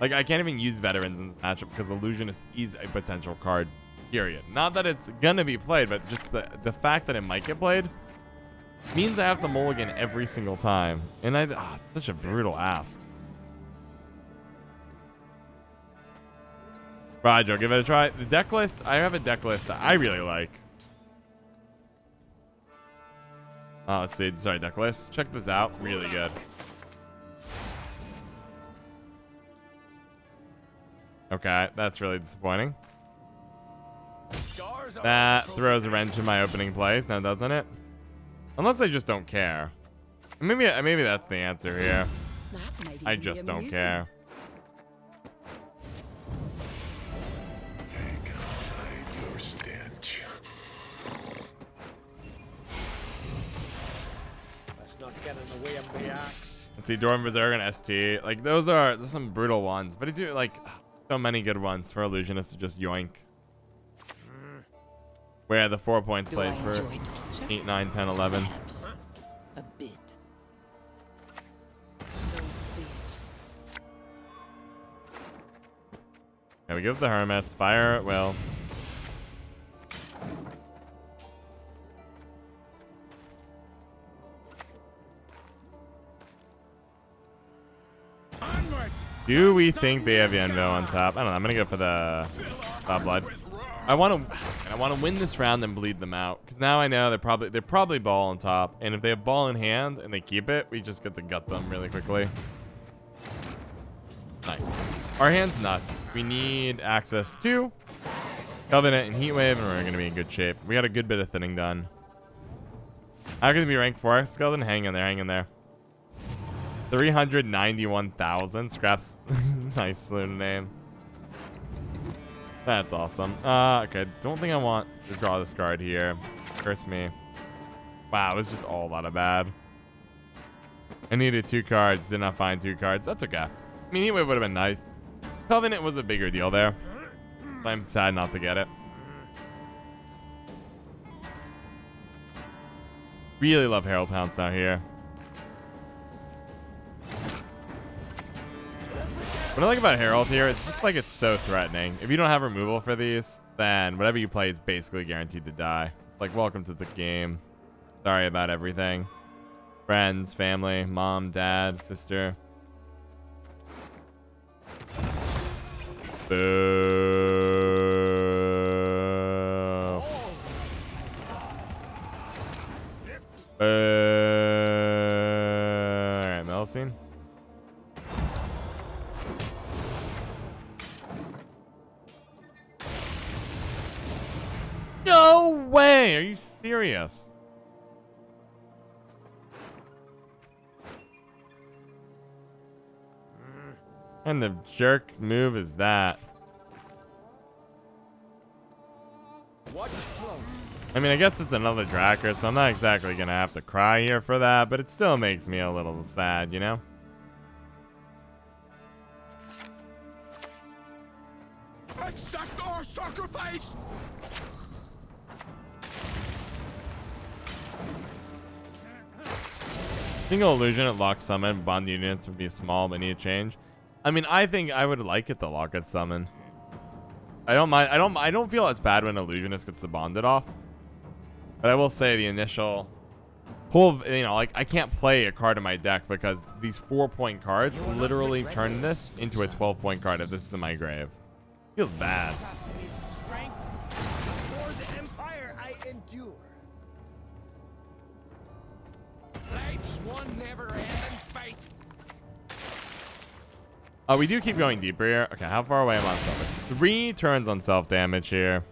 Like, I can't even use veterans in this matchup because Illusionist is a potential card, period. Not that it's gonna be played, but just the, the fact that it might get played means I have to mulligan every single time. And I, oh, it's such a brutal ask. Roger, give it a try. The deck list, I have a deck list that I really like. Uh, let's see. Sorry, deck list. Check this out. Really good. Okay, that's really disappointing. That throws a wrench in my opening plays now, doesn't it? Unless I just don't care. Maybe uh, maybe that's the answer here. I just don't care. Let's see, Dorm Berserk and ST. Like those are those are some brutal ones, but it's like so many good ones for Illusionist to just yoink. Where the four points plays for 8, 9, 10, 11. Perhaps a bit. So we give the Hermits. Fire at will. Do we think they have Yenvo on top? I don't know. I'm gonna go for the top blood. I want to, I want to win this round and bleed them out because now I know they're probably they're probably ball on top, and if they have ball in hand and they keep it, we just get to gut them really quickly. Nice. Our hand's nuts. We need access to Covenant and Heatwave, and we're gonna be in good shape. We got a good bit of thinning done. Can it be rank 4 Skeleton? Hang in there, hang in there. 391,000 scraps. nice little name. That's awesome. Uh, okay. Don't think I want to draw this card here. Curse me. Wow, it was just all a lot of bad. I needed two cards. Did not find two cards. That's okay. I mean, anyway, would have been nice. Covenant was a bigger deal there. I'm sad not to get it. Really love Herald Hounds now here. What I like about Herald here, it's just like it's so threatening. If you don't have removal for these, then whatever you play is basically guaranteed to die. It's like, welcome to the game. Sorry about everything. Friends, family, mom, dad, sister. Boo. Boo. Alright, Melusine. No way! Are you serious? And the jerk move is that. I mean, I guess it's another Drakkar, so I'm not exactly to have to cry here for that, but it still makes me a little sad, you know? Accept our sacrifice! Single illusion at lock summon bond units would be a small but need change. I mean, I think I would like it to lock at summon. I don't mind. I don't. I don't feel it's bad when illusionist gets the bonded off. But I will say the initial pull. You know, like I can't play a card in my deck because these four point cards literally turn this into a 12 point card if this is in my grave. Feels bad. Oh, we do keep going deeper here. Okay, how far away am I on self? Three turns on self damage here.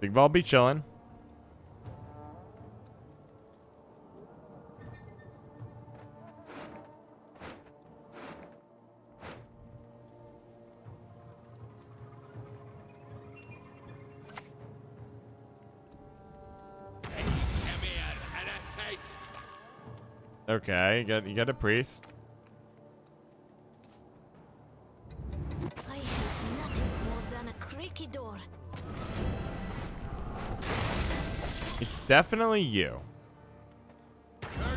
Big ball be chilling. Okay, you got you got a priest. It's definitely you.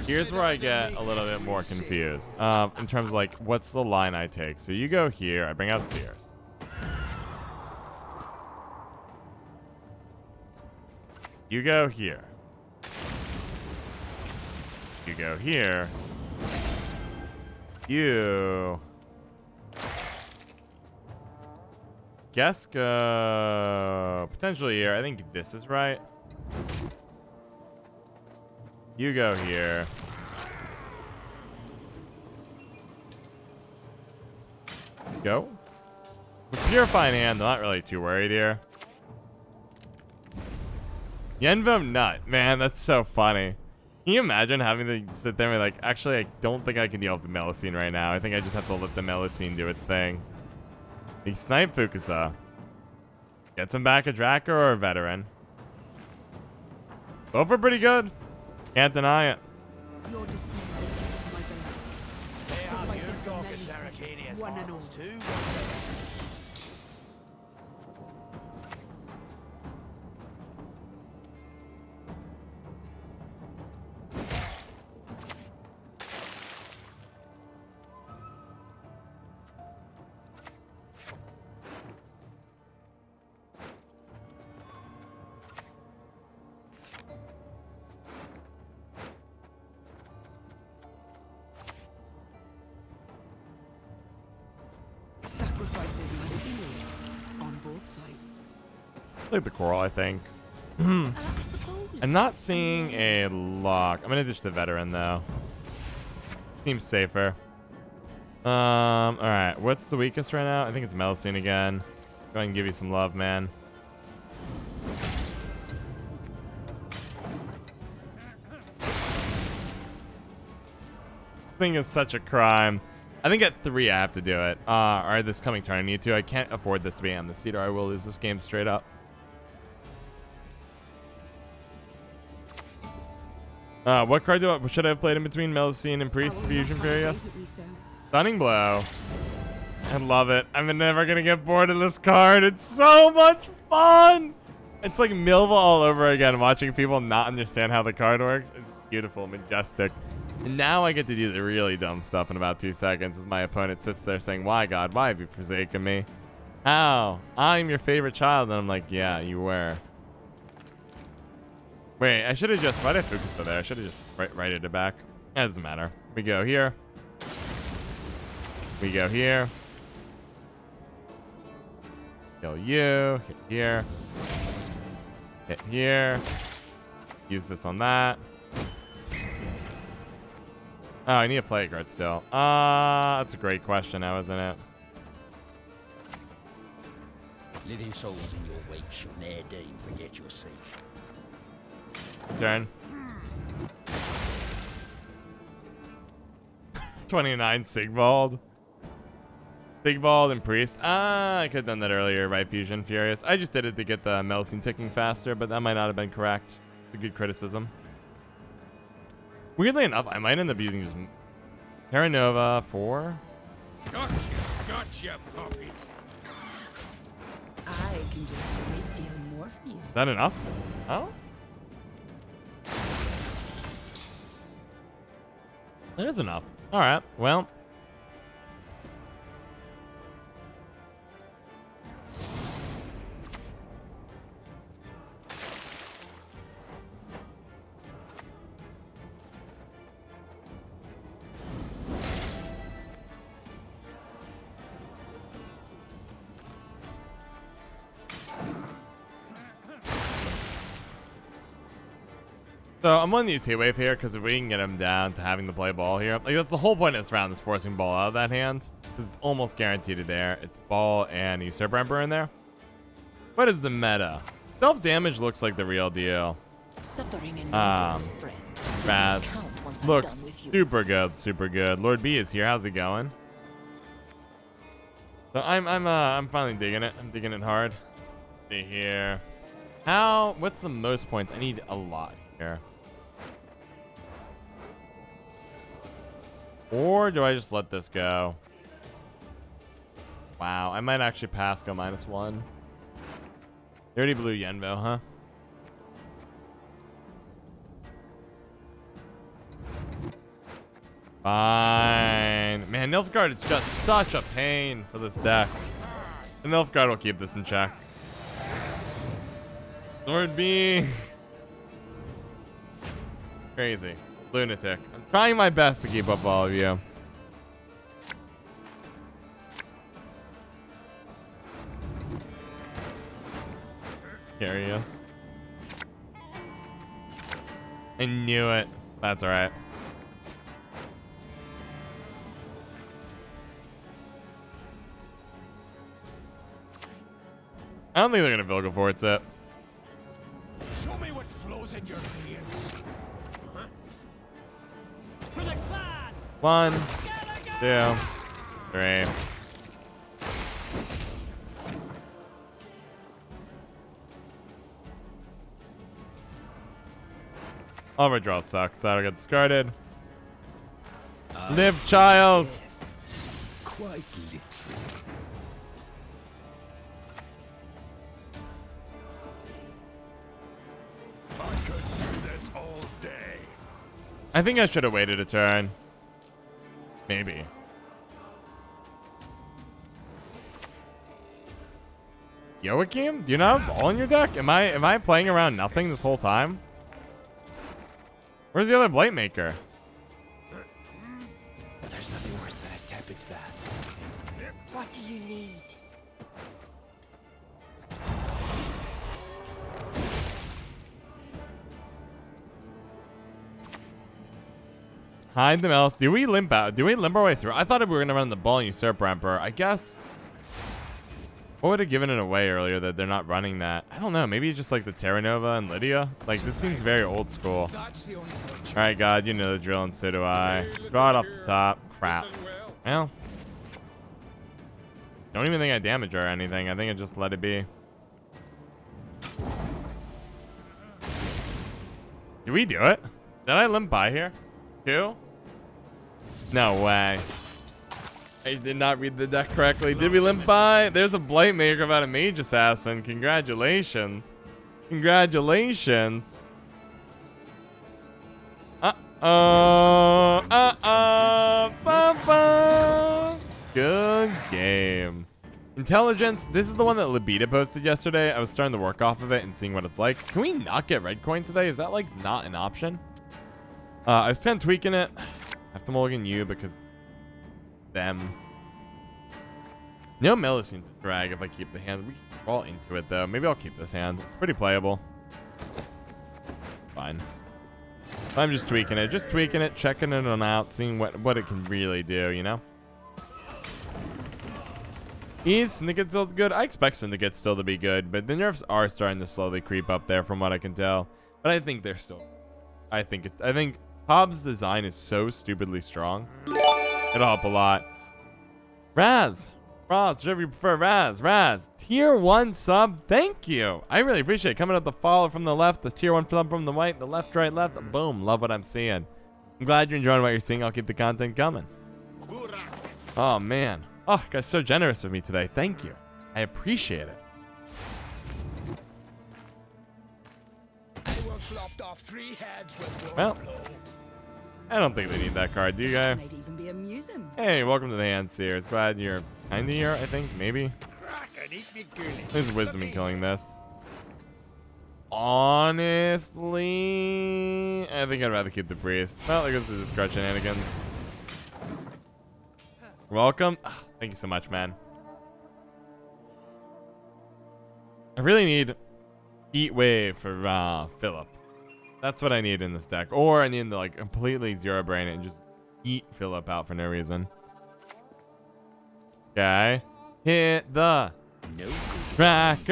Here's where I get a little bit more confused. Um, in terms of like, what's the line I take? So you go here. I bring out Cerys. You go here. You go here. You guess go potentially here. I think this is right. You go here. Go. With Purifying Hand, I'm not really too worried here. Yenvo Nut. Man, that's so funny. Can you imagine having to sit there and be like, actually, I don't think I can deal with the Melusine right now. I think I just have to let the Melusine do its thing. He sniped Fucusya. Gets him back a Dracker or a Veteran. Both are pretty good. Can't deny it. Your descendant is my beloved. Sacrifices the medicine, one and all. Sacrifices the coral, I think. Uh, I. I'm not seeing a lock. I'm gonna ditch the veteran though. Seems safer. Um. All right. What's the weakest right now? I think it's Melusine again. Go ahead and give you some love, man. Thing is such a crime. I think at three I have to do it. Uh, or this coming turn I need to. I can't afford this to be amnestied or I will lose this game straight up. Uh, what card do I, should I have played in between Melusine and Priest Fusion not Furious? so. Stunning Blow. I love it. I'm never gonna get bored of this card. It's so much fun. It's like Milva all over again, watching people not understand how the card works. It's beautiful, majestic. And now I get to do the really dumb stuff in about two seconds as my opponent sits there saying, Why, God? Why have you forsaken me? How? I'm your favorite child. And I'm like, Yeah, you were. Wait, I should have just. Why did I focus there? I should have just right, righted it back. It doesn't matter. We go here. We go here. Kill you. Hit here. Hit here. Use this on that. Oh, I need a play card still. Uh, that's a great question now, isn't it? Living souls in your wake shall ne'er deign forget your sake. Turn. 29 Sigvald. Sigvald and Priest. Ah, I could have done that earlier, right? Fusion Furious. I just did it to get the Melusine ticking faster, but that might not have been correct. It's a good criticism. Weirdly enough, I might end up using just Terra Nova 4. Gotcha, gotcha, puppet. I can do a great deal more for you. Is that enough? Oh? That is enough. All right. Well. So I'm going to use Heatwave here because if we can get him down to having to play ball here, like that's the whole point of this round is forcing ball out of that hand because it's almost guaranteed to there. It's ball and Usurper Emperor in there. What is the meta? Self damage looks like the real deal. Um. Raz Count once I'm looks done with you. super good, super good. Lord B is here. How's it going? So I'm I'm uh I'm finally digging it. I'm digging it hard. See here. How? What's the most points? I need a lot here. Or do I just let this go? Wow, I might actually pass go minus one. Dirty blue Yenvo, huh? Fine. Man, Nilfgaard is just such a pain for this deck. The Nilfgaard will keep this in check. Lord B. Crazy. Lunatic. I'm trying my best to keep up all of you. Curious. I knew it. That's alright. I don't think they're gonna Vilgefortz it. Show me what flows in your. One, two, three. All our draws suck. That'll get discarded. Uh, Live, child. Quite literally. I could do this all day. I think I should have waited a turn. Maybe. Joachim, do you not have ball in your deck? Am I am I playing around nothing this whole time? Where's the other Blight Hide them else. Do we limp out? Do we limp our way through? I thought we were gonna run the ball and usurp Emperor. I guess. What would have given it away earlier that they're not running that? I don't know. Maybe just like the Terra Nova and Lydia. Like this seems very old school. The. All right, God, you know the drill, and so do I. It off the top. Crap. Well, don't even think I damage her or anything. I think I just let it be. Did we do it? Did I limp by here? Two? No way. I did not read the deck correctly. Did we limp by? There's a Blight Maker about a Mage Assassin. Congratulations. Congratulations. Uh-oh. Uh-oh. Ba-ba. Good game. Intelligence. This is the one that Labita posted yesterday. I was starting to work off of it and seeing what it's like. Can we not get red coin today? Is that like not an option? Uh, I was kind of tweaking it. I have to mulligan you because them. No Melusines drag if I keep the hand. We can fall into it though. Maybe I'll keep this hand. It's pretty playable. Fine. I'm just tweaking it. Just tweaking it, checking it on out, seeing what, what it can really do, you know? Is Syndicate still good? I expect Syndicate still to be good, but the nerfs are starting to slowly creep up there from what I can tell. But I think they're still... I think it's... I think Hobbs' design is so stupidly strong. It'll help a lot. Raz! Raz, whichever you prefer. Raz, Raz. Tier 1 sub, thank you. I really appreciate it. Coming up the follow from the left, the tier 1 sub from the right, the left, right, left. Boom, love what I'm seeing. I'm glad you're enjoying what you're seeing. I'll keep the content coming. Oh, man. Oh, you guys so generous with me today. Thank you. I appreciate it. I once lopped off three heads with one Well. I don't think they need that card, do you guys? Might even be amusing. Hey, welcome to the Hand Seers. Glad you're kind of here, I think, maybe. Crack and eat me girly. There's wisdom in killing this. Honestly, I think I'd rather keep the priest. Well, there goes the discard shenanigans. Welcome. Ah, Thank you so much, man. I really need Heat Wave for uh, Philip. That's what I need in this deck. Or I need to like completely zero brain it and just eat Philip out for no reason. Okay. Hit the No. Not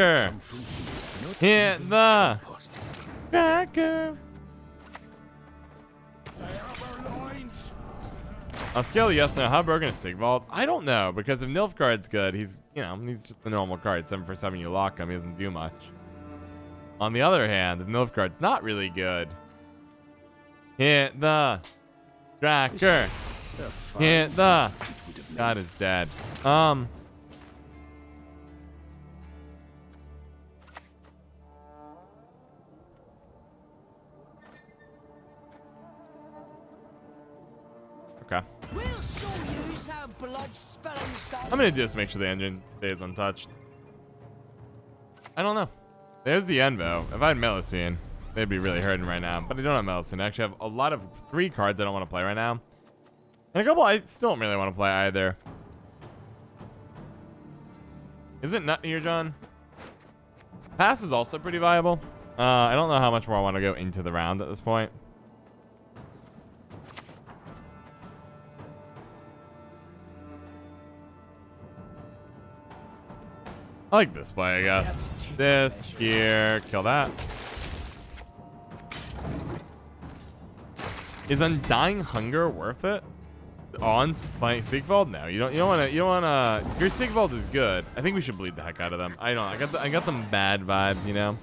Hit the loins. On scale yes no, how broken is Sigvald? I don't know, because if Nilfgaard's good, he's, you know, he's just a normal card. 7 for 7, you lock him, he doesn't do much. On the other hand, if Nilfgaard's not really good, hit the cracker. A Hit the... it would have made. God is dead. Um... Okay. We'll show you how blood spilling's done. I'm gonna just make sure the engine stays untouched. I don't know. There's the Envo. If I had Melusine, they'd be really hurting right now. But I don't have Melusine. I actually have a lot of three cards I don't want to play right now. And a couple I still don't really want to play either. Is it nut here, John? Pass is also pretty viable. Uh, I don't know how much more I want to go into the round at this point. I like this play, I guess. This here, kill that. Is Undying Hunger worth it? On playing Sigvald? No, you don't. You don't want to. You don't want to. Your Sigvald is good. I think we should bleed the heck out of them. I don't. I got. The, I got them bad vibes. You know.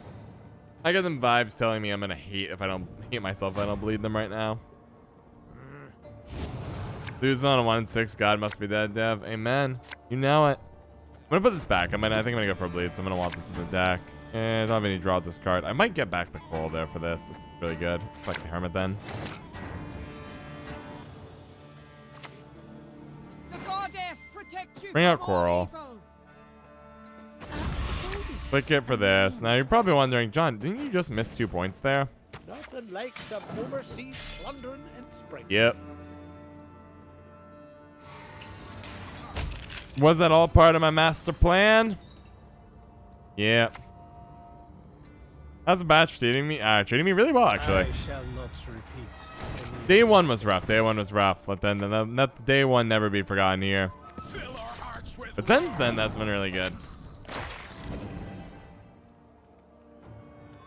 I got them vibes telling me I'm gonna hate if I don't hate myself if I don't bleed them right now. Lose on a one six. God must be dead. Dev. Amen. You know it. I'm gonna put this back. I'm gonna. I think I'm gonna go for a bleed. So I'm gonna want this in the deck. And I don't have any draw this card. I might get back the coral there for this. That's really good. Fuck the hermit then. The goddess protect you Bring out Coral. evil. Click it for this. Now you're probably wondering, John, didn't you just miss two points there? Nothing like some overseas plundering and spring. Yep. Was that all part of my master plan? Yep. How's the batch treating me? Uh, treating me really well, actually. I shall not repeat. Day one was rough. Day one was rough. But then, then that day one never be forgotten here. Fill our hearts with But since then, that's been really good.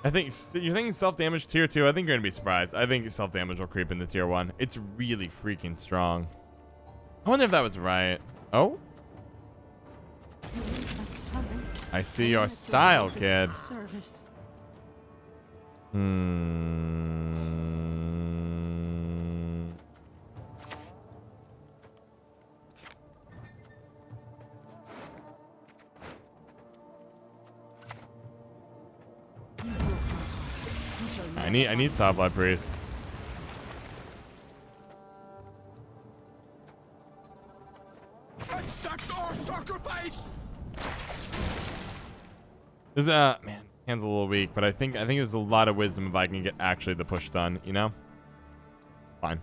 I think you're thinking self damage tier two. I think you're gonna be surprised. I think self damage will creep into tier one. It's really freaking strong. I wonder if that was right. Oh, I see your style, kid. Hmm. I need I need blood priest. accept our sacrifice. This is uh man, hand's a little weak, but I think I think there's a lot of wisdom if I can get actually the push done, you know? Fine.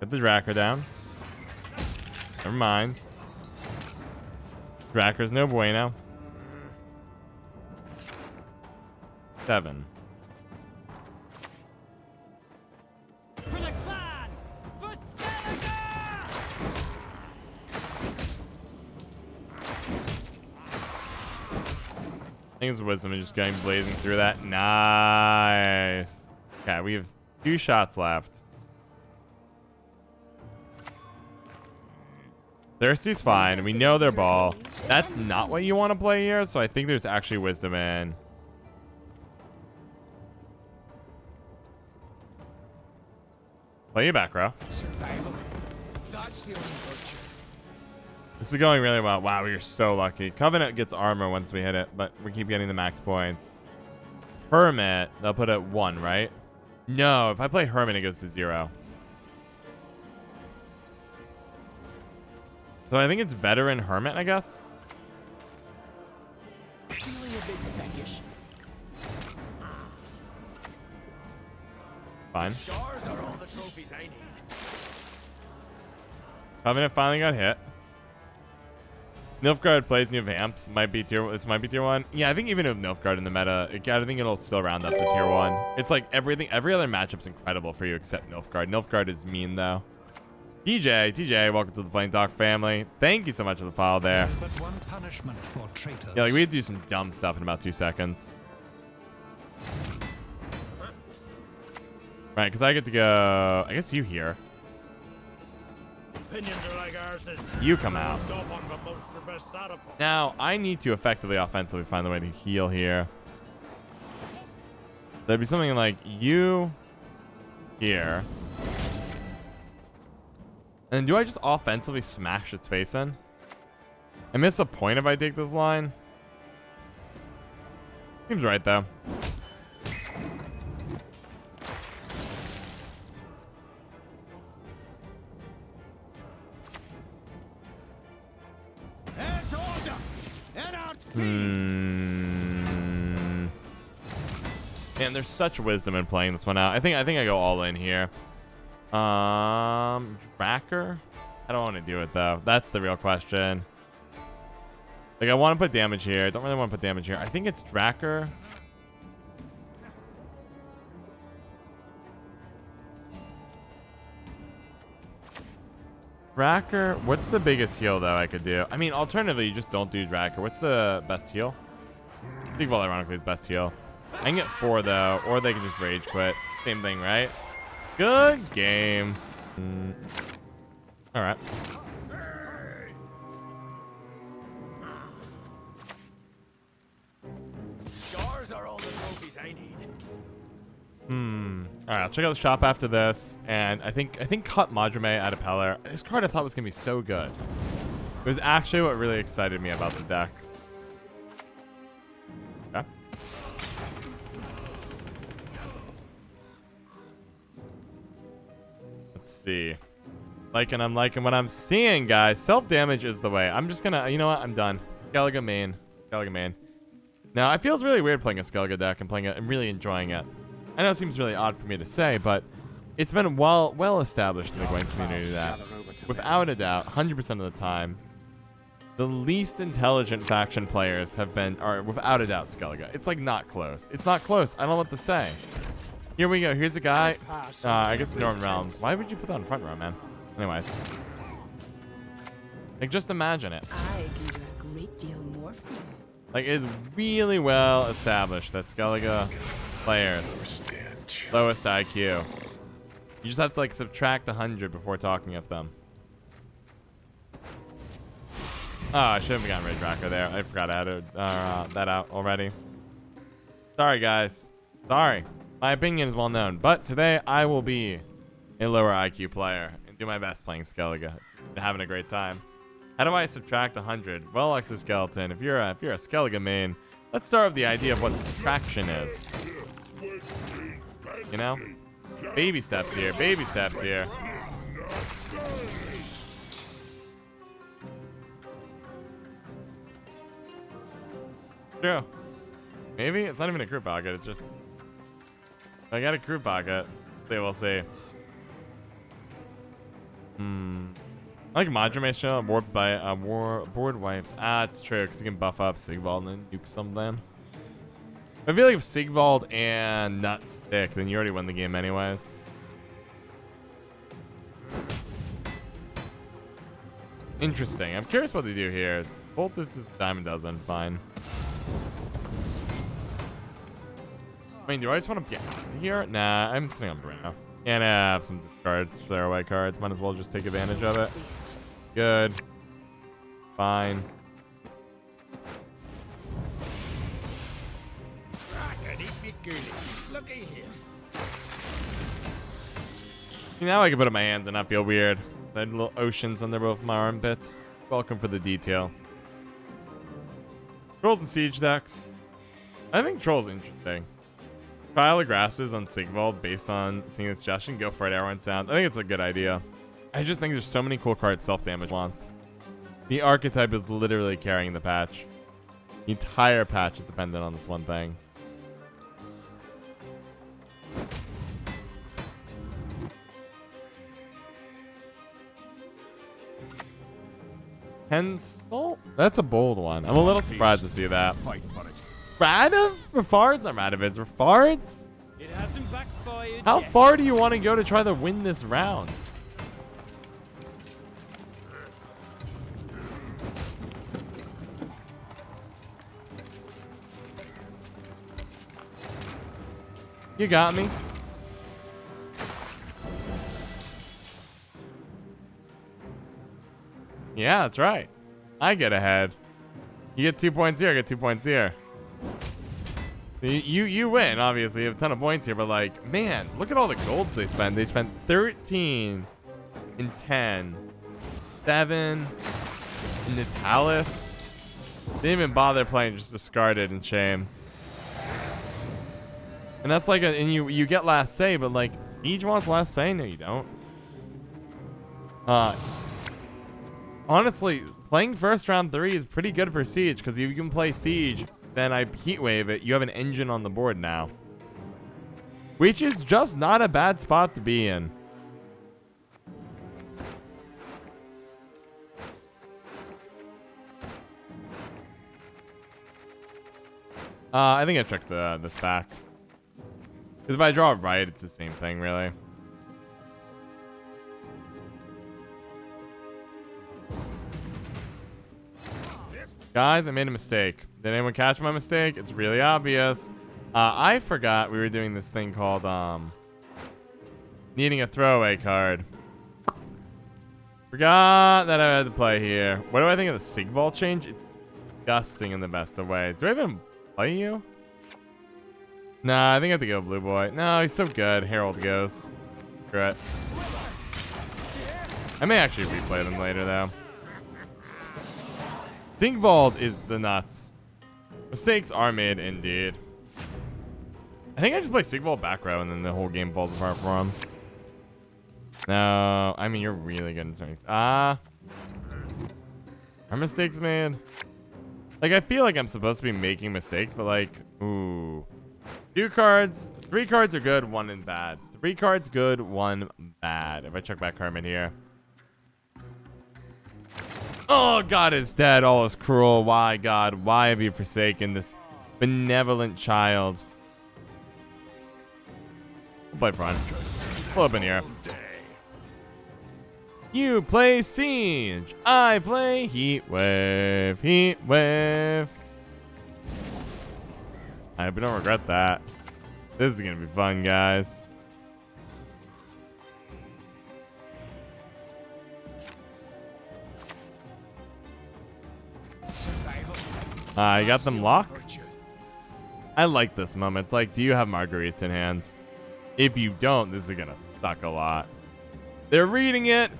Get the Dracker down. Never mind. Dracker's no bueno. Seven. Think it's wisdom and just going blazing through that. Nice. Okay, we have two shots left. Thirsty's fine. We know their ball. That's not what you want to play here, so I think there's actually wisdom in. Play your back row. Survival. The only virtue. This is going really well. Wow, we are so lucky. Covenant gets armor once we hit it, but we keep getting the max points. Hermit, they'll put it one, right? No, if I play Hermit, it goes to zero. So I think it's veteran Hermit, I guess. Feeling a bit peckish. Fine. Stars are all the trophies I need. Covenant finally got hit. Nilfgaard plays new vamps. Might be tier. This might be tier one. Yeah, I think even with Nilfgaard in the meta, it, I think it'll still round up to tier one. It's like everything. Every other matchup's incredible for you except Nilfgaard. Nilfgaard is mean though. DJ, TJ, welcome to the Plain Talk family. Thank you so much for the follow there. But one punishment for traitors. Yeah, like we do some dumb stuff in about two seconds. Right, because I get to go. I guess you here. You come out. Stop on but most are best sat upon. Now, I need to effectively offensively find the way to heal here. That'd be something like you here. And do I just offensively smash its face in? I miss a point if I take this line. Seems right, though. There's such wisdom in playing this one out. I think I think I go all in here. Um, Dracker. I don't want to do it though. That's the real question. Like I want to put damage here. I don't really want to put damage here. I think it's Dracker. Dracker. What's the biggest heal though I could do? I mean, alternatively, you just don't do Dracker. What's the best heal? Sigvald ironically is best heal. I can get four though, or they can just rage quit. Same thing, right? Good game. Mm. All right. Scars are all the trophies I need. Hmm. All right, I'll check out the shop after this, and I think I think cut Madrame out of Pellar. This card I thought was gonna be so good. It was actually what really excited me about the deck. See. Liking, I'm liking what I'm seeing, guys. Self damage is the way. I'm just gonna, you know what? I'm done. Skellige main. Skellige main. Now, it feels really weird playing a Skellige deck and playing it and really enjoying it. I know it seems really odd for me to say, but it's been well well established in the Gwent community that, without a doubt, 100% of the time, the least intelligent faction players have been, are without a doubt, Skellige. It's like not close. It's not close. I don't know what to say. Here we go. Here's a guy. Uh, I guess Norman Realms. Why would you put that in front row, man? Anyways. Like, just imagine it. I can do a great deal more for you. Like, it is really well established that Skellige players, lowest IQ. You just have to, like, subtract 100 before talking of them. Oh, I should have gotten Ray Draco there. I forgot I had to, uh, that out already. Sorry, guys. Sorry. My opinion is well known. But today, I will be a lower IQ player and do my best playing Skellige. It's having a great time. How do I subtract 100? Well, Exoskeleton, if you're a, if you're a Skellige main, let's start with the idea of what subtraction is. You know? Baby steps here, baby steps here. True. Maybe? It's not even a crew pocket, it's just... I got a crew pocket. They will see. Hmm. I like Madrame show, warped by uh, war board wiped. Ah, it's true, because you can buff up Sigvald and then nuke something. I feel like if Sigvald and Nut stick, then you already win the game anyways. Interesting. I'm curious what they do here. Poultice is Diamond Dozen. Fine. I mean, do I just want to get out of here? Nah, I'm sitting on Bruno. And I have some discards, throwaway cards. Might as well just take advantage of it. Good. Fine. Now I can put up my hands and not feel weird. That little oceans under both my armpits. Welcome for the detail. Trolls and siege decks. I think Trolls interesting. Pile of grasses on Sigvald based on seeing the suggestion. Go for it, everyone sound. I think it's a good idea. I just think there's so many cool cards self-damage wants. The archetype is literally carrying the patch. The entire patch is dependent on this one thing. Pencil? That's a bold one. I'm a little surprised to see that. Fight for it. Radav? Refards? Not Radavids. Refards? It hasn't backfired How yet. far do you want to go to try to win this round? You got me. Yeah, that's right. I get ahead. You get two points here, I get two points here. You, you win, obviously. You have a ton of points here, but like, man, look at all the golds they spent. They spent 13 and 10. 7 in Natalis. Didn't even bother playing, just discarded in shame. And that's like a and you you get last say, but like Siege wants last say? No, you don't. Uh honestly, playing first round three is pretty good for Siege because you can play Siege, then I heat wave it. You have an engine on the board now, which is just not a bad spot to be in. Uh, I think I checked the the stack. Because if I draw it right, it's the same thing, really. Guys, I made a mistake. Did anyone catch my mistake? It's really obvious. Uh, I forgot we were doing this thing called um, needing a throwaway card. Forgot that I had to play here. What do I think of the Sigval change? It's disgusting in the best of ways. Do I even play you? Nah, I think I have to go Blue Boy. No, he's so good. Harold goes. Screw it. I may actually replay them later, though. Dingvald is the nuts. Mistakes are made, indeed. I think I just play Sigvald back row, and then the whole game falls apart for him. No, I mean, you're really good in certain... Ah. Are mistakes made? Like, I feel like I'm supposed to be making mistakes, but like, ooh. Two cards. Three cards are good, one is bad. Three cards good, one bad. If I check back Hermit here. Oh, God is dead. All is cruel. Why, God? Why have you forsaken this benevolent child? Play front. Pull up in here. You play Siege. I play Heat Wave. Heat Wave. I hope you don't regret that. This is going to be fun, guys. Uh, I got them locked. I like this moment. It's like, do you have margaritas in hand? If you don't, this is to suck a lot. They're reading it.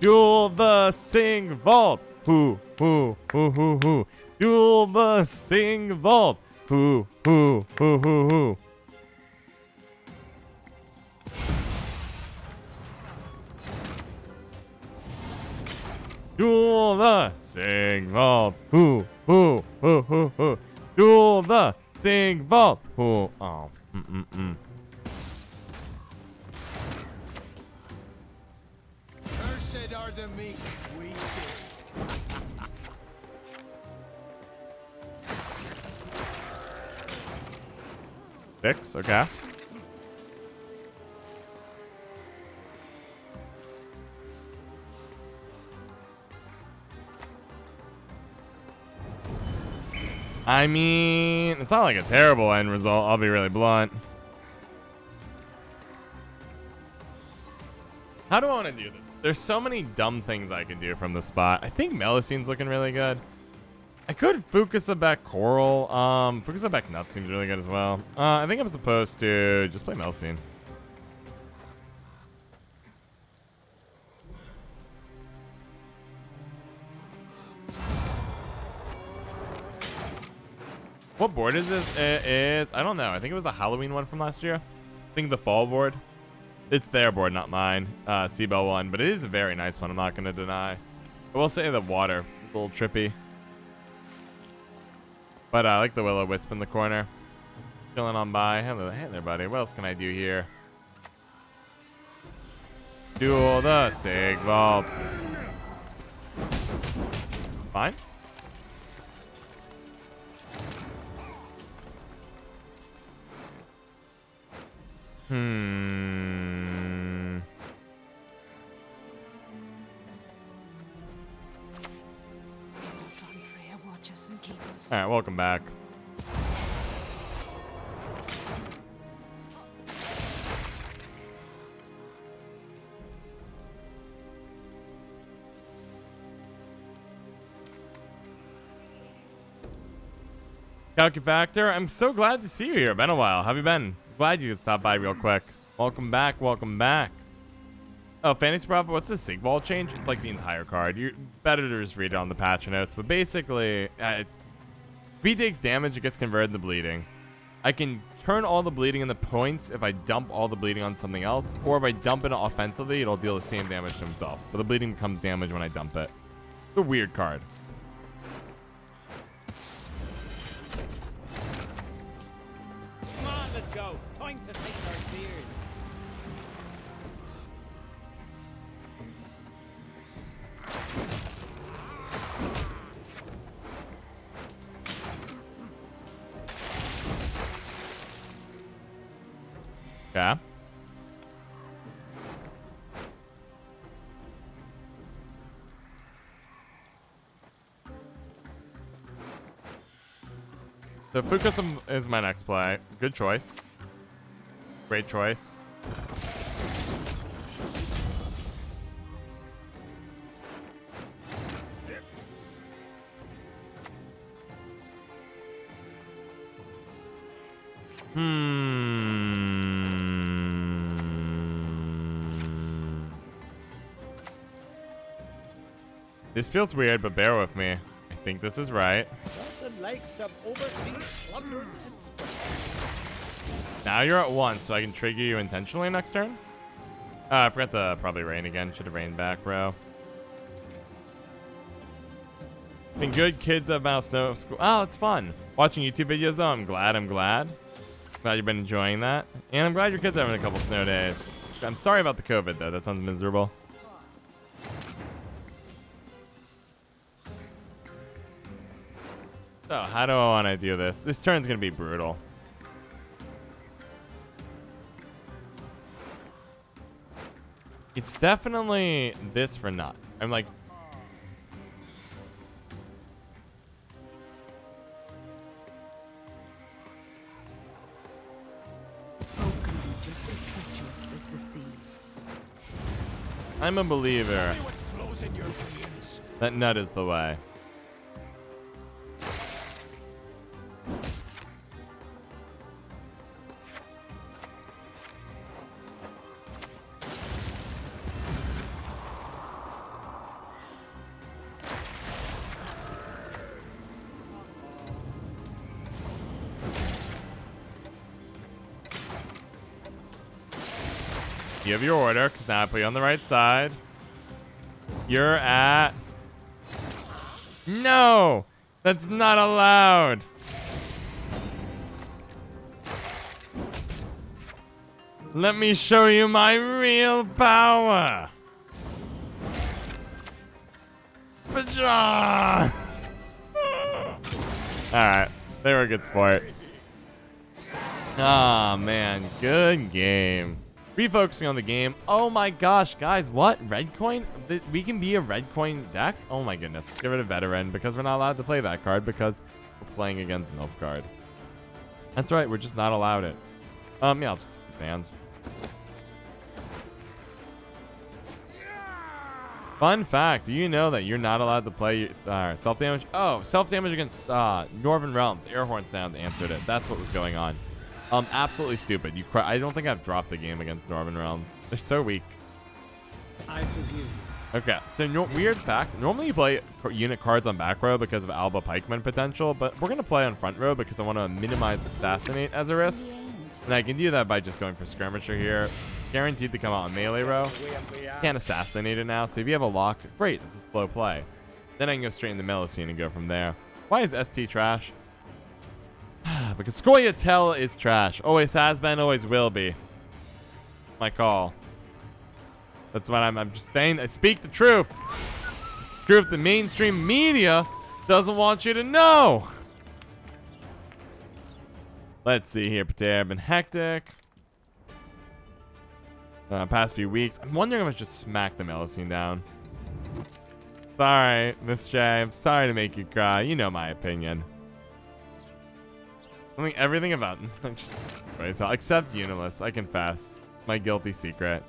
Duel the Sigvald. Who, who, who, who, who. Duel the Sigvald. Who, who, who, who, who. Duel the Sigvald. Who, who, who, who, who. Duel the Sigvald. Who, oh, mm, mm, mm. Cursed are the meek, we say. Six, okay. I mean, it's not like a terrible end result. I'll be really blunt. How do I want to do this? There's so many dumb things I can do from the spot. I think Melusine's looking really good. I could Fukusabeck Coral. Um, Fukusabeck Nut seems really good as well. Uh, I think I'm supposed to just play Melusine. What board is this? It is I don't know. I think it was the Halloween one from last year. I think the fall board. It's their board, not mine. Uh, Seabell one, but it is a very nice one. I'm not gonna deny. I will say the water, a little trippy. But I like the Willow Wisp in the corner. Chilling on by. Hello, hey there, buddy. What else can I do here? Duel the Sigvald. Fine. Hmm. All right, welcome back. Calcufactor, I'm so glad to see you here. Been a while. How have you been? Glad you could stop by real quick. Welcome back. Welcome back. Oh, Fantasy Prophet, what's the Sigval change? It's like the entire card. you it's better to just read it on the patch notes. But basically, uh, takes damage, it gets converted to bleeding. I can turn all the bleeding into points if I dump all the bleeding on something else, or if I dump it offensively, it'll deal the same damage to himself. But the bleeding becomes damage when I dump it. It's a weird card. Go. Time to face our. So Fucusya is my next play. Good choice. Great choice. Hmm. This feels weird, but bear with me. I think this is right. Slumbered and. Now you're at one, so I can trigger you intentionally next turn. Uh, I forgot to probably rain again. Should have rained back, bro. Been good. Kids have been out of snow school. Oh, it's fun. Watching YouTube videos, though, I'm glad. I'm glad. Glad you've been enjoying that. And I'm glad your kids are having a couple snow days. I'm sorry about the COVID, though. That sounds miserable. So, how do I want to do this? This turn's going to be brutal. It's definitely this for not. I'm like, Folk can be just as treacherous as the sea. I'm a believer What flows in your veins? that nut is the way. Your order, because now I put you on the right side. You're at... No! That's not allowed! Let me show you my real power! Baja! Alright, they were a good sport. Ah, man. Good game. Refocusing on the game. Oh my gosh, guys, what? Red coin? We can be a red coin deck? Oh my goodness. Let's get rid of veteran because we're not allowed to play that card because we're playing against Nilfgaard. That's right, we're just not allowed it. Um, yeah, I'll just fans. Fun fact, do you know that you're not allowed to play your- uh, self-damage? Oh, self-damage against uh, Northern Realms. Airhorn sound answered it. That's what was going on. Um, absolutely stupid. You, cry- I don't think I've dropped a game against Norman Realms. They're so weak. I forgive you. Okay, so no, weird fact. Normally you play unit cards on back row because of Alba Pikeman potential, but we're gonna play on front row because I want to minimize assassinate as a risk, and I can do that by just going for skirmisher here. Guaranteed to come out on melee row. Can't assassinate it now, so if you have a lock, great. It's a slow play. Then I can go straight in the melee scene and go from there. Why is ST trash? Because Scoia'tael is trash. Always has been, always will be. My call. That's what I'm, I'm just saying. I speak the truth. Truth the mainstream media doesn't want you to know. Let's see here. Pater been hectic. Uh, past few weeks. I'm wondering if I just smack the Melusine down. Sorry, Miss J. I'm sorry to make you cry. You know my opinion. I mean, everything about just wait till except Unilis. I confess, my guilty secret.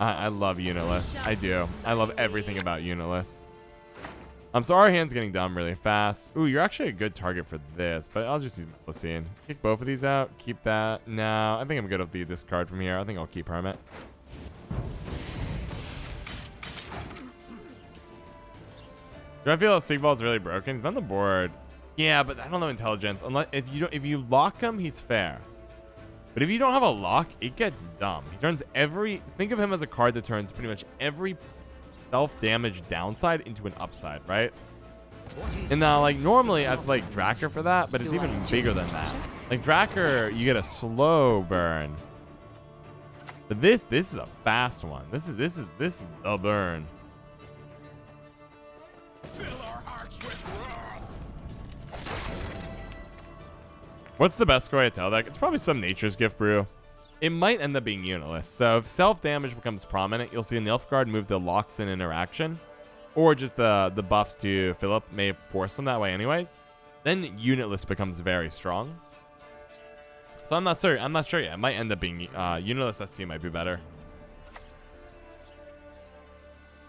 I, I love Unilis. I do. I love everything about Unilis. Um, so our hand's getting done really fast. Ooh, you're actually a good target for this, but I'll just use Melusine. Kick both of these out. Keep that. No, I think I'm good with the discard from here. I think I'll keep Hermit. Do I feel that Sigvald's really broken? He's been on the board. Yeah, but I don't know intelligence. Unless if you don't, if you lock him, he's fair. But if you don't have a lock, it gets dumb. He turns every. Think of him as a card that turns pretty much every self-damage downside into an upside, right? And now, like, normally I have to, like Drakkar for that, but it's Do even enjoy bigger than that. Like, Drakkar, you get a slow burn. But this, this is a fast one. This is, this is, this is the burn. What's the best way to tell that? It's probably some Nature's Gift brew. It might end up being Unitless. So if self-damage becomes prominent, you'll see a Nilfgaard move to locks in interaction. Or just the, the buffs to Philip may force them that way anyways. Then Unitless becomes very strong. So I'm not sure. I'm not sure yet. It might end up being uh, Unitless ST might be better.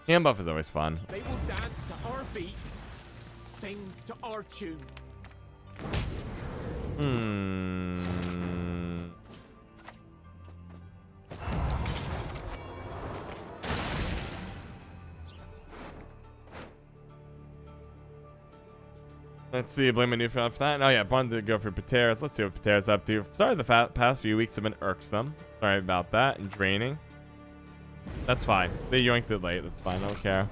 Hand buff is always fun. They will dance to our beat, sing to our tune. Hmm. Let's see, blame a new for that. Oh yeah, Bond to go for Pateras. Let's see what Pateras up to. Sorry, the past few weeks have been irksome. Sorry about that and draining. That's fine. They yoinked it late. That's fine. I don't care.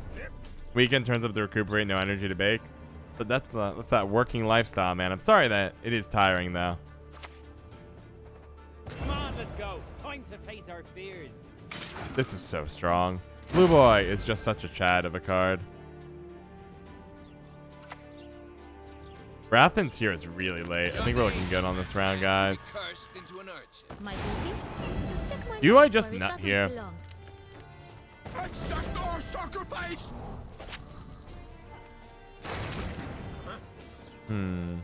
Weekend turns up to recuperate, no energy to bake. But that's uh, that's that working lifestyle, man. I'm sorry that it is tiring though. Come on, let's go. Time to face our fears. This is so strong. Blue Boy is just such a chad of a card. Rathan's here is really late. I think we're looking good on this round, guys. Cursed into an urchin. My duty? To stick my Do I just where it nut doesn't here? Hmm.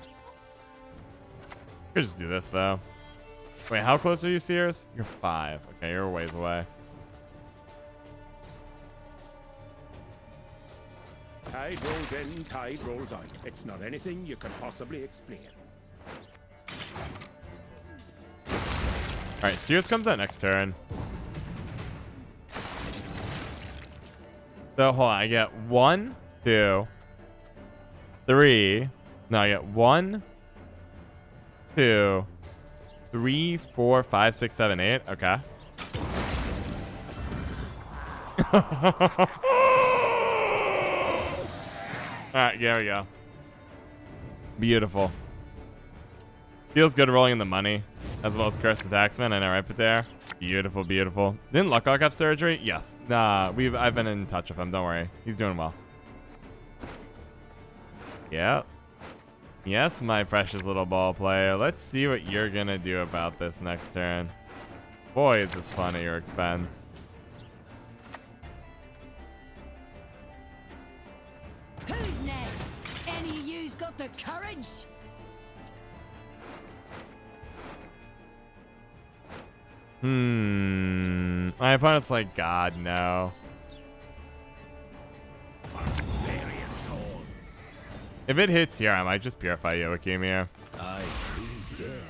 Could just do this though. Wait, how close are you, Cerys? You're five. Okay, you're a ways away. Tide rolls in, tide rolls out. It's not anything you can possibly explain. All right, Cerys comes out next turn. So hold on, I get one, two, three. No, I get one, two, three, four, five, six, seven, eight. Okay. All right, there we go. Beautiful. Feels good rolling in the money, as well as Cursed Taxman. I know, right, there. Beautiful, beautiful. Didn't Luckock have surgery? Yes. Nah, we've I've been in touch with him. Don't worry, he's doing well. Yep. Yes, my precious little ball player. Let's see what you're gonna do about this next turn. Boy, is this fun at your expense. Who's next? Any of you's got the courage? Hmm. My opponent's like, God, no. If it hits here, I might just purify Joachim here. I be dead.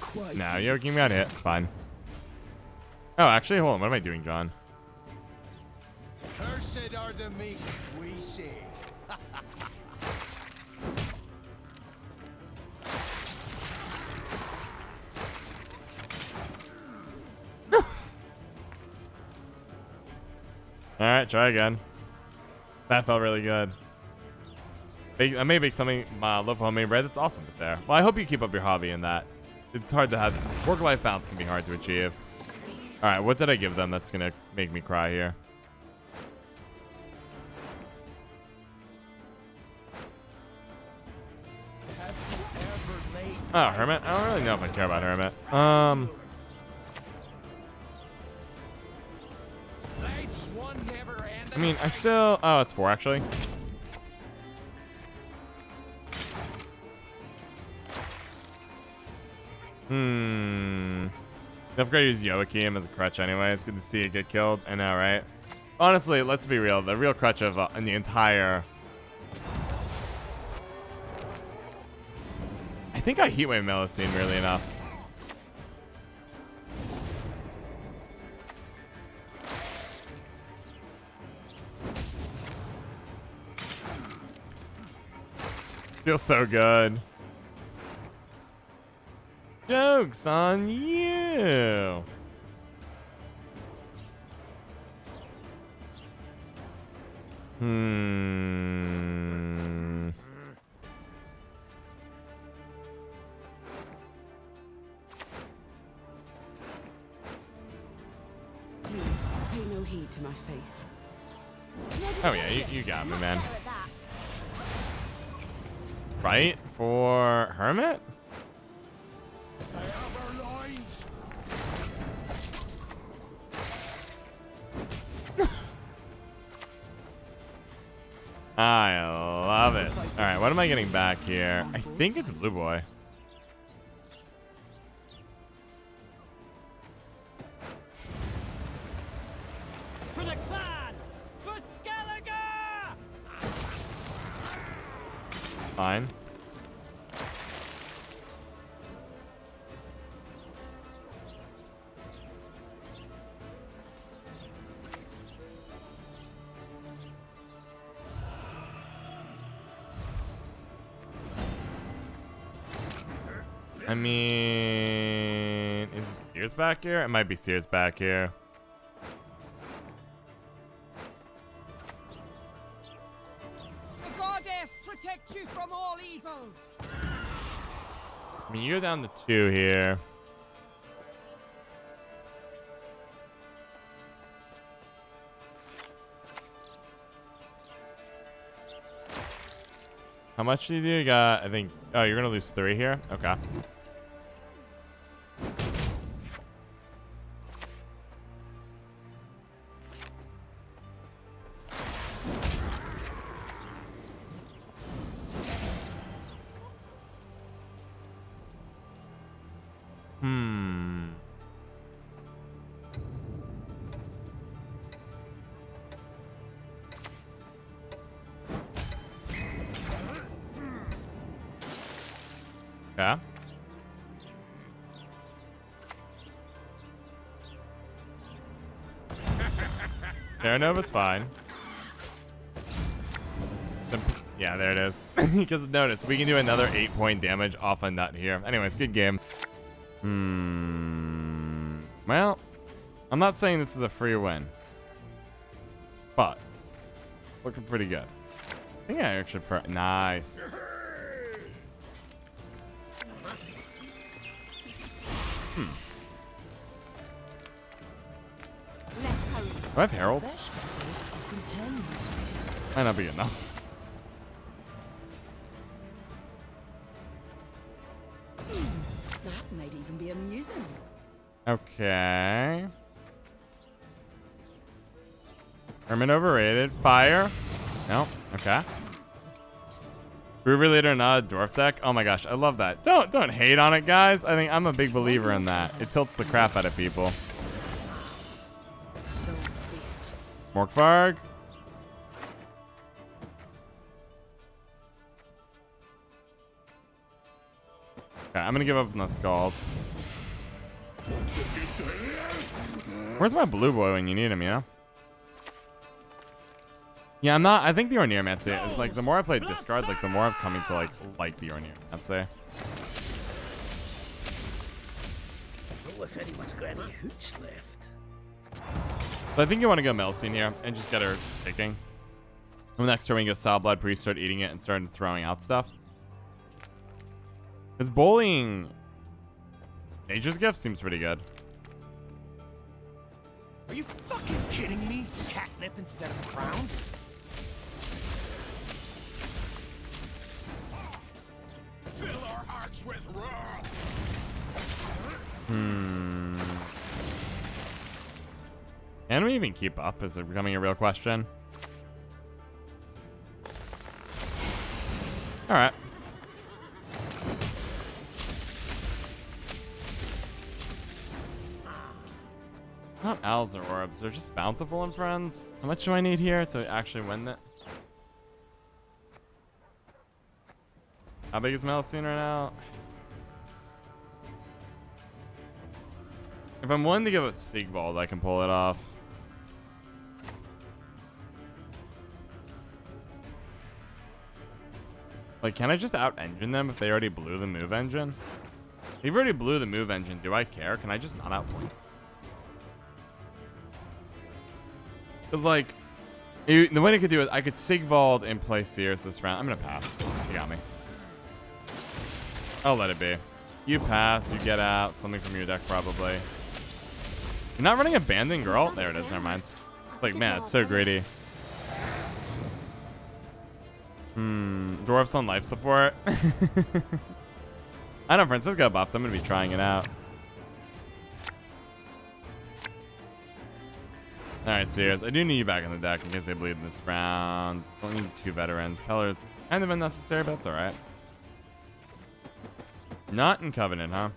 Quite No, Joachim got hit. It's fine. Oh, actually, hold on. What am I doing, John? Cursed are the meek, we say. All right, try again. That felt really good. I may make something my love for homemade bread. That's awesome, but there. Well, I hope you keep up your hobby in that. It's hard to have work-life balance can be hard to achieve. All right, what did I give them that's gonna make me cry here? Oh, Hermit? I don't really know if I care about Hermit. Um, I mean, I still... Oh, it's four, actually. Hmm. I'm gonna use Joachim as a crutch anyway. It's good to see it get killed. I know, right? Honestly, let's be real. The real crutch of uh, in the entire... I think I Heatwave Melusine, really enough. Feels so good. Jokes on you. Hmm. Please, pay no heed to my face. Oh yeah, you, you got me, man. Right for hermit. I love it. All right, what am I getting back here? I think it's blue boy. For the clan! For Skellige! Fine. Back here? It might be Cerys back here. The goddess protect you from all evil. I mean, you're down to two here. How much do you got? I think. Oh, you're gonna lose three here. Okay. Terra fine. Yeah, there it is. Because notice, we can do another 8 point damage off a nut here. Anyways, good game. Hmm. Well, I'm not saying this is a free win. But, looking pretty good. I think I actually... Nice. Do I have Herald? Fresh feathers often pens. Might not be enough. That might even be amusing. Okay. Herman overrated. Fire. No. Okay. Brewer leader, not a dwarf deck. Oh my gosh, I love that. Don't don't hate on it, guys. I think I'm a big believer in that. It tilts the crap out of people. Morkvarg. Okay, I'm gonna give up on the Scald. Where's my blue boy when you need him, know? Yeah, I'm not. I think the Oneiromancy is like the more I play discard, like the more I'm coming to like like the Oneiromancy. Oh, if anyone's got any hooch left. So I think you want to go Melusine here and just get her taking. And next turn we go Svalblod Priest, start eating it and start throwing out stuff. Because bullying Nature's Gift seems pretty good. Are you fucking kidding me? Catnip instead of crowns? Fill our hearts with wrath. Hmm. Can we even keep up? Is it becoming a real question? Alright. Not owls or orbs. They're just bountiful and friends. How much do I need here to actually win that? How big is Melusine right now? If I'm willing to give a Sigvald, I can pull it off. Like, can I just out-engine them if they already blew the move engine? They've already blew the move engine. Do I care? Can I just not outpoint? Because, like, You, the way I could do it, I could Sigvald and play Cerys this round. I'm gonna pass. You got me. I'll let it be. You pass, you get out, something from your deck probably. You're not running Abandoned Girl? There it is, never mind. Like, man, it's so greedy. Dwarfs on life support. I know Francisco buffed. I'm gonna be trying it out. Alright, Cerys. I do need you back in the deck in case they bleed in this round. Don't need two veterans. Colors kind of unnecessary, but that's alright. Not in Covenant, huh?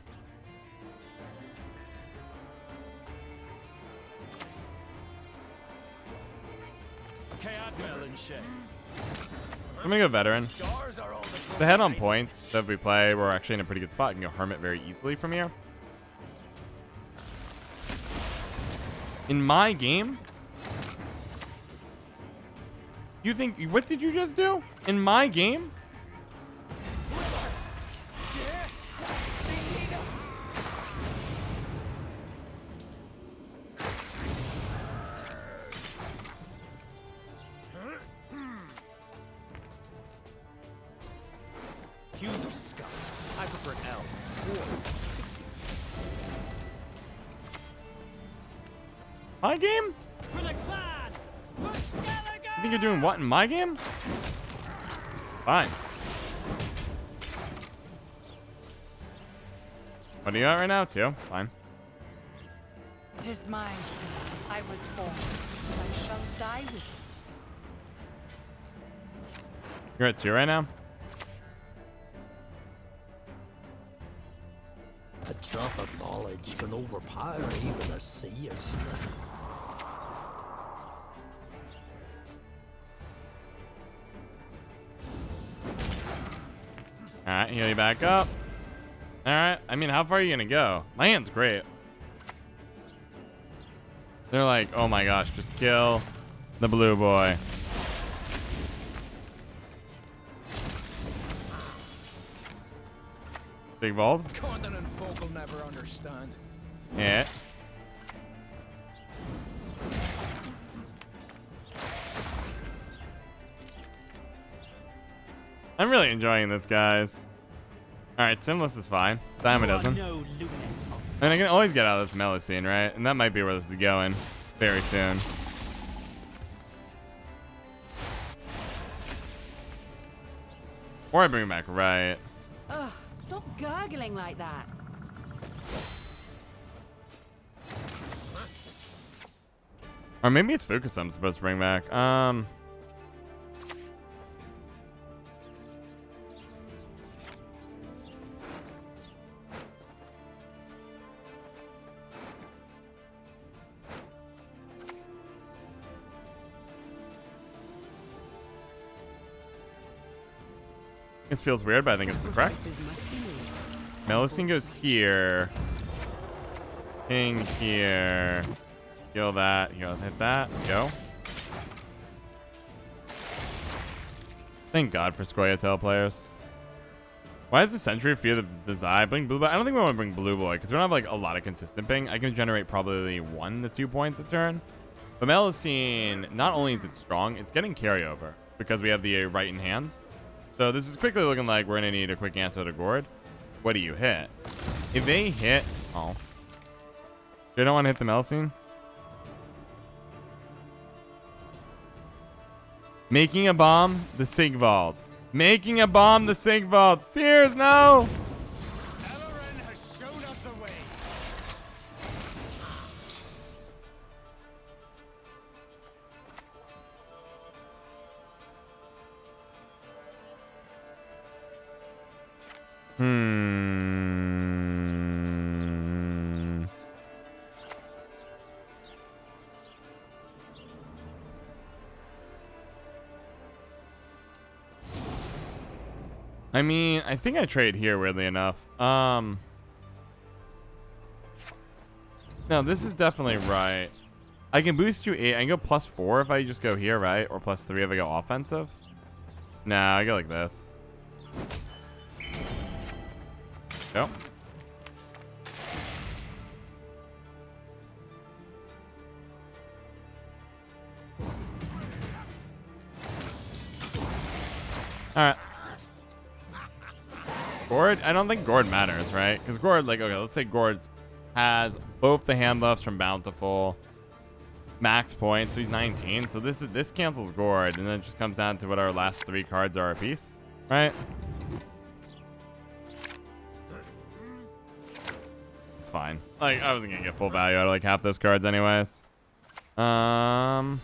I'm gonna go veteran. The head on points that we play, we're actually in a pretty good spot. You can go Hermit very easily from here. In my game? You think, what did you just do? In my game? What in my game? Fine. What are you at right now? too? Fine. Tis mine. I was born. I shall die with it. You're at two right now? A drop of knowledge can overpower even a sea of strength. Heal you back up. Alright, I mean, how far are you gonna go? My hand's great. They're like, oh my gosh, just kill the blue boy. Big vault? Continent folk will never understand. Yeah. I'm really enjoying this, guys. Alright, Simless is fine. Diamond doesn't. No. And I can always get out of this melee scene, right? And that might be where this is going very soon. Or I bring it back right. Ugh, stop gurgling like that. Or maybe it's Focus I'm supposed to bring back. Um... This feels weird, but I think it's correct. Sacrifices must be made. Melusine goes here. King here. Kill that. He'll hit that. Go. Thank God for Scoia'tael players. Why is the Sentry fear the Desire? Bring Blue Boy. I don't think we want to bring Blue Boy because we don't have like a lot of consistent ping. I can generate probably one to two points a turn. But Melusine, not only is it strong, it's getting carryover because we have the right in hand. So this is quickly looking like we're going to need a quick answer to Gord. What do you hit? If they hit... Oh. They don't want to hit the Melusine? Making a bomb, the Sigvald. Making a bomb, the Sigvald. Cerys, no! I mean, I think I trade here, weirdly enough. Um, no, this is definitely right. I can boost you 8. I can go plus 4 if I just go here, right? Or plus 3 if I go offensive. Nah, I go like this. Yep. All right. Gord, I don't think Gord matters, right? Because Gord, like, okay, let's say Gord has both the hand buffs from Bountiful, max points, so he's 19. So this is this cancels Gord, and then it just comes down to what our last three cards are a piece, right? It's fine. Like, I wasn't gonna get full value out of like half those cards anyways. Um...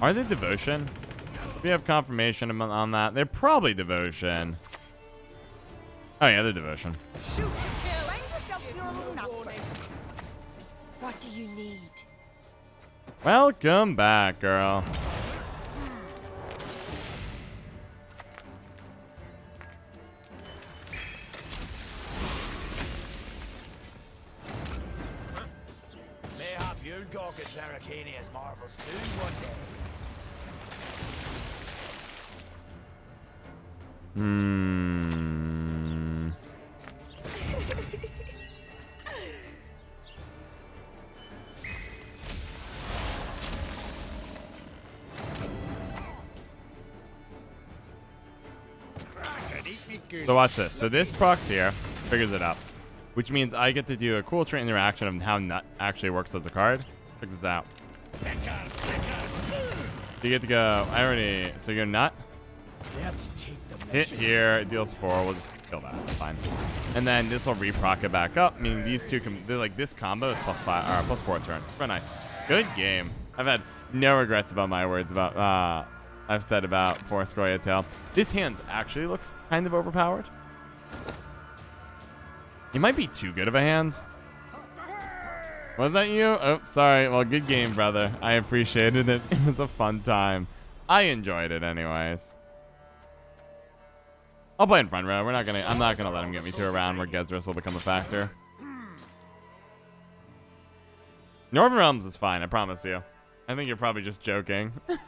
Are they devotion? We have confirmation on- that? They're probably devotion. Oh yeah, they're devotion. What do you need? Welcome back, girl. Hmm. So watch this. So this procs here figures it out, which means I get to do a cool trait interaction of how Nut actually works as a card. Check this out. You get to go. I already. So you're Nut. Take the Hit here, it deals four. We'll just kill that. That's fine. And then this will reproc it back up, I mean, these two can. They're like this combo is plus five or plus four turn. It's very nice. Good game. I've had no regrets about my words about. uh I've said about Foursquare Tail. This hand actually looks kind of overpowered. You might be too good of a hand. Was that you? Oh, sorry. Well, good game, brother. I appreciated it. It was a fun time. I enjoyed it anyways. I'll play in front row. We're not gonna. I'm not gonna let him get me to a round where Gezris will become a factor. Northern Realms is fine. I promise you. I think you're probably just joking.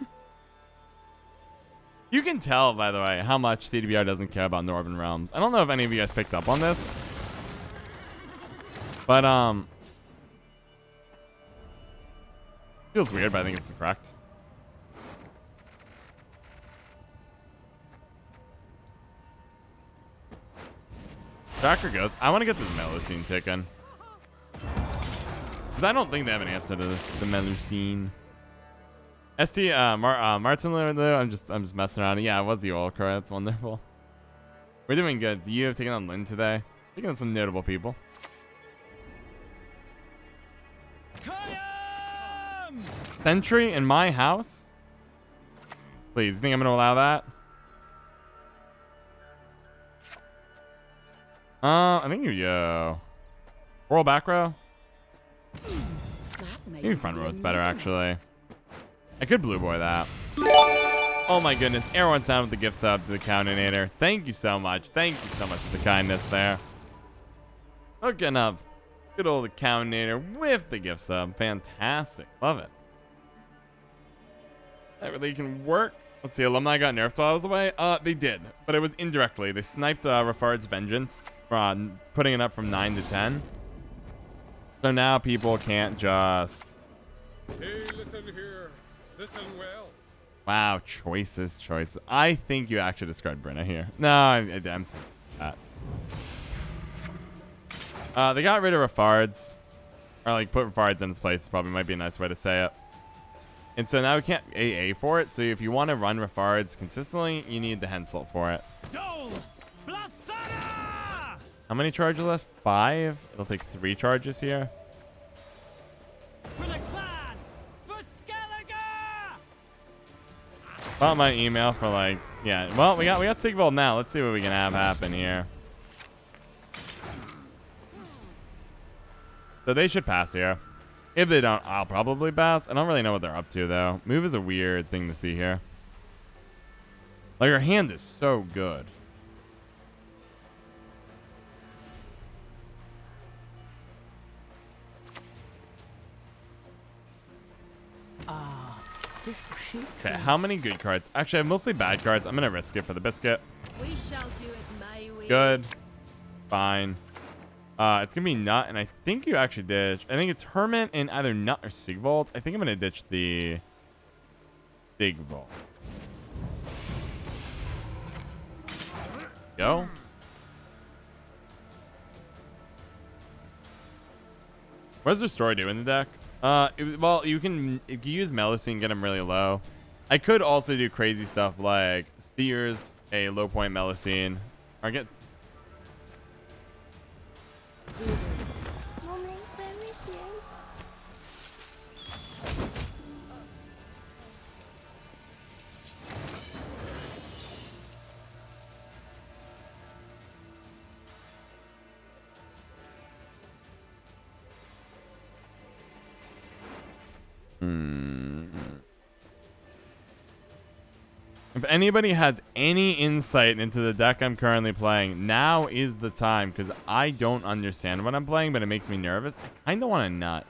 you can tell, by the way, how much CDPR doesn't care about Northern Realms. I don't know if any of you guys picked up on this, but um, feels weird, but I think it's correct. Tracker goes. I want to get this Melusine ticking. Because I don't think they have an answer to the, the Melusine. ST, uh, Mar uh, Martin Lou, I'm just, I'm just messing around. Yeah, it was you, Ulcra. That's wonderful. We're doing good. Do you have taken on Lynn today? Taking on some notable people. Sentry in my house? Please, you think I'm going to allow that? Uh, I think you, yo. Roll back row? Maybe front row is better, actually. I could blue boy that. Oh my goodness. Everyone sound with the gift sub to the Countinator. Thank you so much. Thank you so much for the kindness there. Hooking up. Good old Countinator with the gift sub. Fantastic. Love it. That really can work. Let's see. Alumni got nerfed while I was away. Uh, they did, but it was indirectly. They sniped uh, Rafard's Vengeance, uh, putting it up from 9 to 10. So now people can't just... Hey, listen here. Listen well. Wow, choices, choices. I think you actually described Brenna here. No, I, I, I'm sorry. That. Uh, they got rid of Rafards. Or, like, put Rafards in its place. Probably might be a nice way to say it. And so now we can't AA for it. So if you want to run Rafards consistently, you need the Hensel for it. How many charges left? Five? It'll take three charges here. For the clan! My email for like yeah. Well, we got we got Sigvald now. Let's see what we can have happen here. So they should pass here. If they don't, I'll probably pass. I don't really know what they're up to though. Move is a weird thing to see here. Like her hand is so good. Okay, how many good cards? Actually, I have mostly bad cards. I'm gonna risk it for the biscuit. We shall do it my way. Good. Fine. Uh, it's gonna be Nut, and I think you actually ditch. I think it's Hermit and either Nut or Sigvald. I think I'm gonna ditch the Big vault. Go. What does Restore do in the deck? Uh, well, you can if you use Melusine, get him really low. I could also do crazy stuff like Steers, a low point Melusine, or get If anybody has any insight into the deck I'm currently playing, now is the time because I don't understand what I'm playing, but it makes me nervous. I kind of want to nut.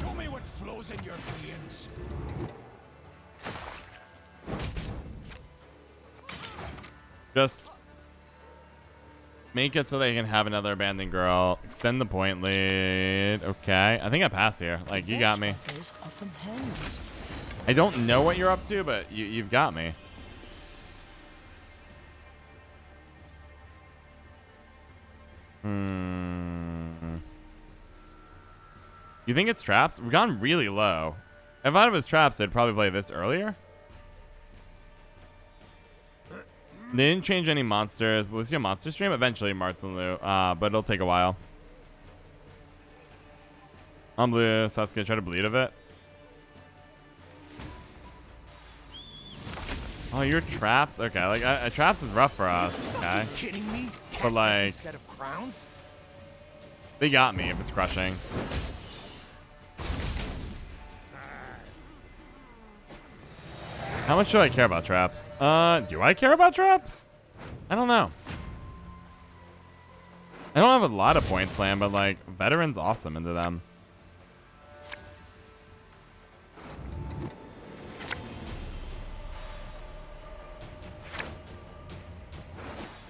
Show me what flows in your veins. Just make it so they can have another abandoned girl. Extend the point lead. Okay. I think I pass here. Like, you got me. I don't know what you're up to, but you, you've got me. Hmm. You think it's traps? We've gone really low. If I was traps, I'd probably play this earlier. They didn't change any monsters. We'll see a monster stream eventually, Martin Lu. Uh, but it'll take a while. I'm blue. Sasuke, try to bleed a bit. Oh, your traps? Okay, like uh, uh, traps is rough for us. Okay, Kidding me? but like Instead of crowns? they got me if it's crushing. How much do I care about traps? Uh, do I care about traps? I don't know. I don't have a lot of points slam, but like veterans awesome into them.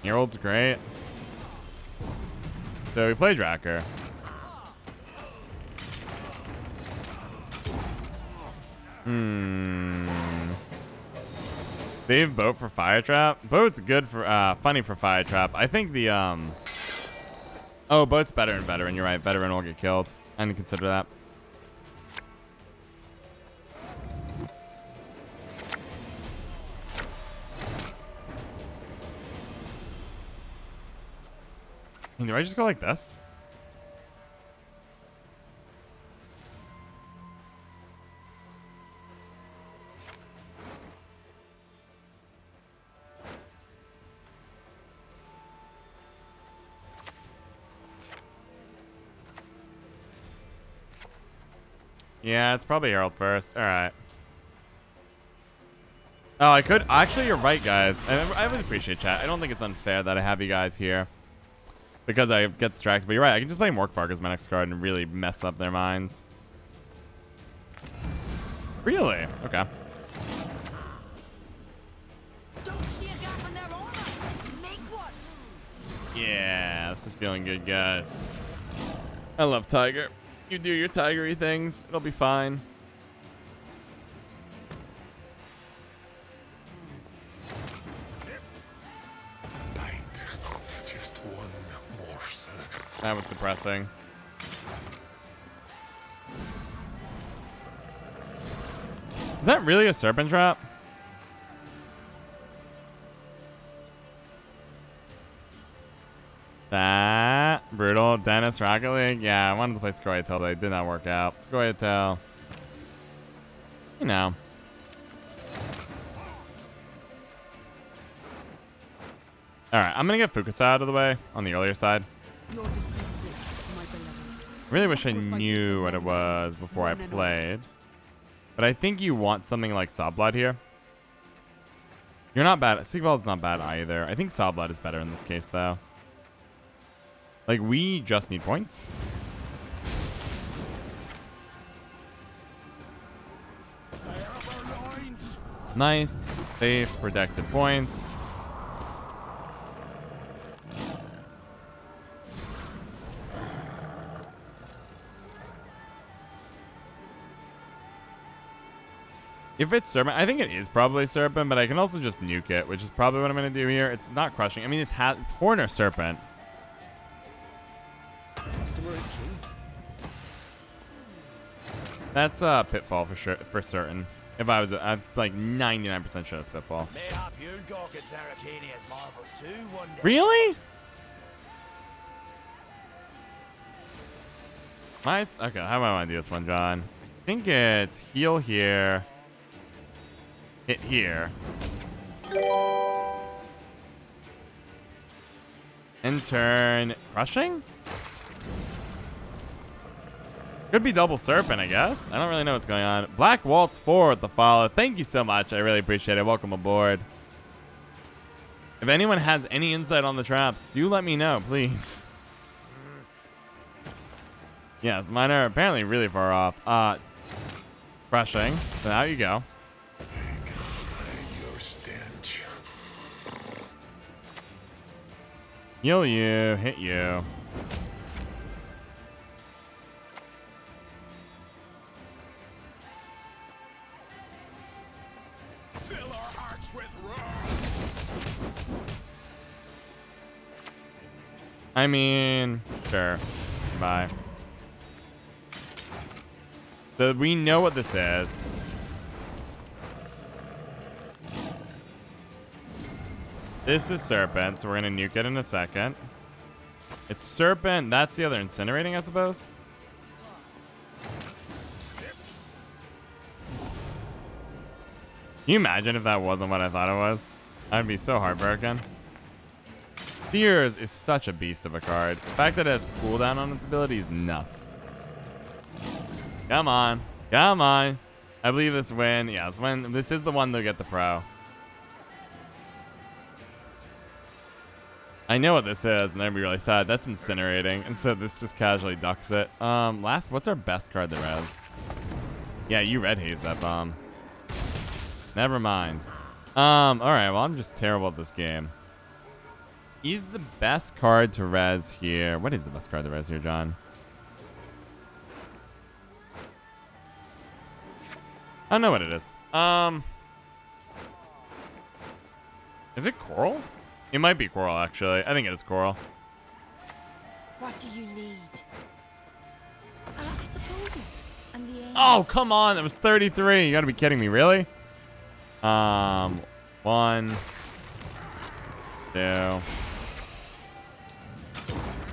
Herald's great. So we play Drakkar. Hmm. Save boat for fire trap. Boat's good for uh funny for fire trap. I think the um Oh, boat's better in veteran. You're right. Veteran will get killed. I didn't consider that. Do I just go like this? Yeah, it's probably Herald first. All right. Oh, I could. Actually, you're right, guys. I, I really appreciate chat. I don't think it's unfair that I have you guys here because I get distracted. But you're right. I can just play Morkvarg as my next card and really mess up their minds. Really? Okay. Don't see a gap in their armor. Make one. Yeah, this is feeling good, guys. I love Tiger. You do your tigery things. It'll be fine. Just one morsel. That was depressing. Is that really a serpent trap? Rocket League. Yeah, I wanted to play Scoia'tael, but it did not work out. Scoia'tael. You know. All right, I'm gonna get Fucusya out of the way on the earlier side. Your descendants, my beloved. Really wish I knew what it was before I one and all. played. But I think you want something like Svalblod here. You're not bad. Sigvald's not bad either. I think Svalblod is better in this case, though. Like, we just need points. Nice. Safe, protected points. If it's Serpent, I think it is probably Serpent, but I can also just nuke it, which is probably what I'm going to do here. It's not crushing. I mean, it's, it's Horn or Serpent. That's uh, Pitfall for sure, for certain. If I was, I'm like 99% sure that's Pitfall. Mayhap you'll gawk at Arcania's marvels too one day. Really? Nice. Okay, how do I want to do this one, John? I think it's heal here. Hit here. And turn crushing? Could be double serpent, I guess. I don't really know what's going on. Black Waltz 4 with the follow. Thank you so much. I really appreciate it. Welcome aboard. If anyone has any insight on the traps, do let me know, please. Yes, mine are apparently really far off. Uh, crushing. So out you go. Heal you, hit you. I mean, sure. Bye. So we know what this is. This is Serpent, so we're going to nuke it in a second. It's Serpent. That's the other incinerating, I suppose. Can you imagine if that wasn't what I thought it was? I'd be so heartbroken. Cerys is such a beast of a card. The fact that it has cooldown on its ability is nuts. Come on. Come on. I believe this win. Yeah, this win. This is the one to get the pro. I know what this is, and I'd be really sad. That's incinerating, and so this just casually ducks it. Um, last, what's our best card that res? Yeah, you red haze that bomb. Never mind. Um, all right. Well, I'm just terrible at this game. He's the best card to res here. What is the best card to res here, John? I don't know what it is. Um, is it coral? It might be coral, actually. I think it is coral. What do you need? Uh, I suppose. And the. Oh, come on. That was 33. You got to be kidding me. Really? Um, one, two,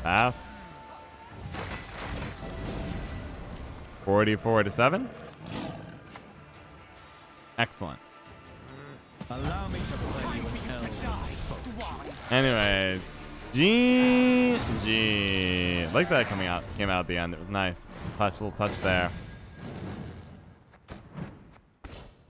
pass. 44 to 7. Excellent. Anyways, GG. Like that coming out came out at the end. It was nice. Touch, little touch there.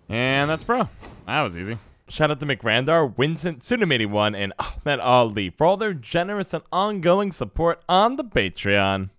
And that's pro. That was easy. Shout out to McRandar, Vincent, Sunamidi1, and Ahmed Ali for all their generous and ongoing support on the Patreon.